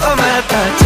Oh, my God.